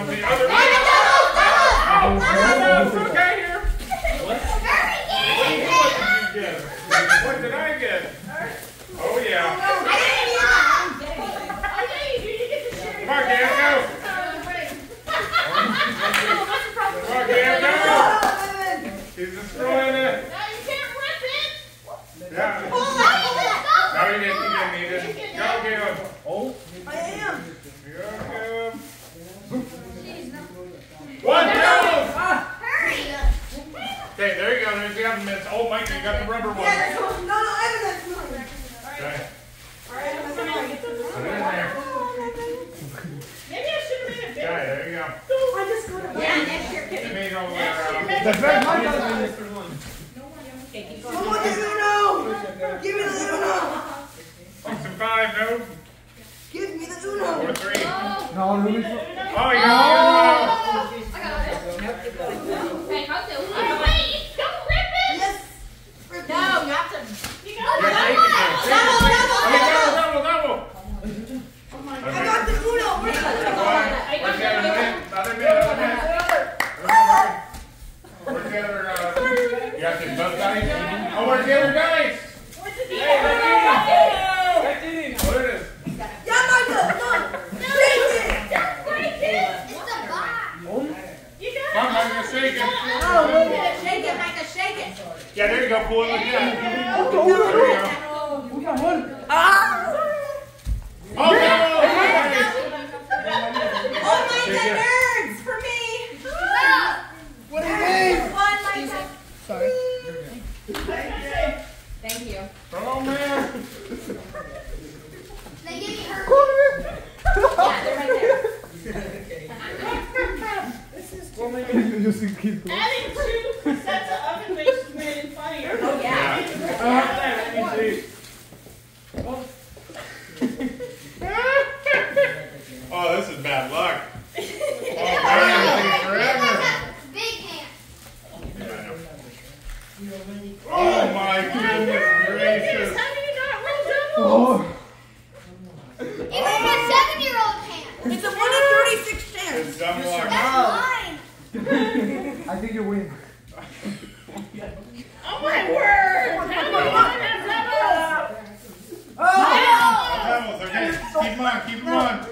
On the other way. Oh, no, it's okay here. What did you get? What did I get? Oh, yeah. Come on, Dan, go. Come on, Dan, go. He's destroying it. Yeah. No, you didn't. You didn't need it. Go, Caleb. Oh, I am. Go, Caleb. One down. Okay, there you go. There's the other mitts. Oh, Mike, you got the rubber one. Yeah, that's one. No, no, I have. Okay. All right, I'm gonna get the Put it in there. Okay, there you go. I just got it. It made all the way around. the first one doesn't Mr. One. Someone get Uno. Give me the Uno. Six and five, no. Give me the Four, Uno. three. No, no, Mr. Oh, you got Yes. it. Yeah, take it there. Take it. Okay, double, double, double. I got the Uno. Where's the Uno? Where's the other mitt? Other mitt, other mitt. Where's the other, uh, you got the both dice? Oh, where's the other dice? Hey, Ricky. What it is? Yeah, Michael. Come on. Shake it. Come on, you're shaking. Yeah, there you go. Pull it like that. There you go. We got one. Oh, no! Oh my God, nerds for me. What is it? One, Michael. Sorry. Thank you. Oh, man. Yeah, they're right there. You just keep going. Adding two sets of oven makes the man funnier. Oh, yeah. Uh, oh, you win. oh my word! How much time Oh! oh. Levels, okay. Keep them on, keep them on.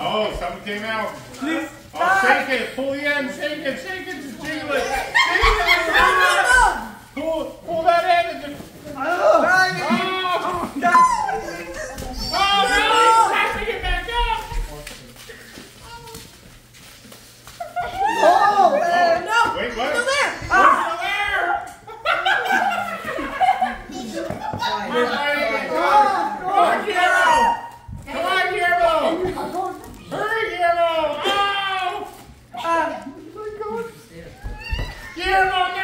Oh, something came out. Please. Oh, shake it. Pull the end. Shake it. Shake it. Just jiggle it. fear not